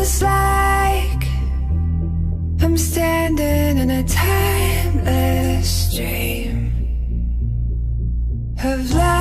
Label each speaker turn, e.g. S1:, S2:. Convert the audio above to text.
S1: Feels like I'm standing in a timeless dream of love.